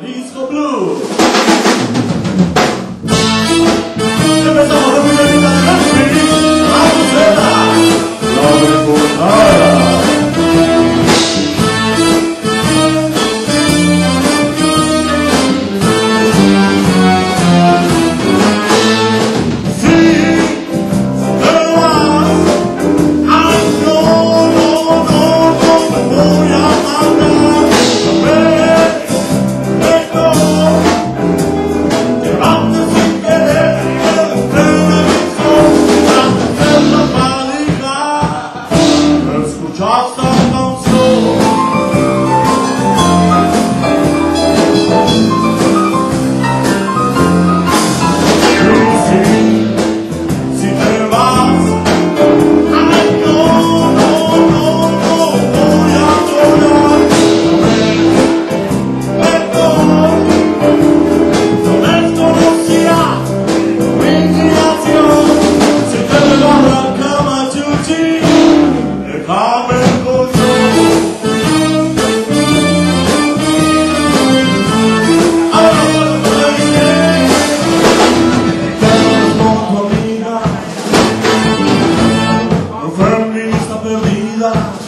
Disco Blue. Perdida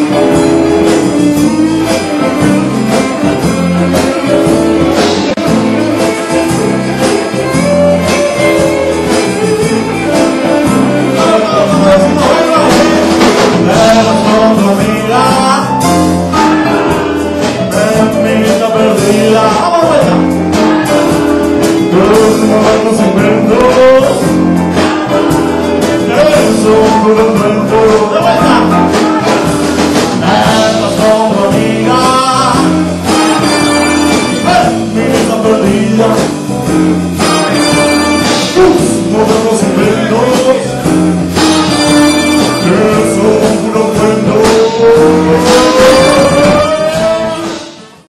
you.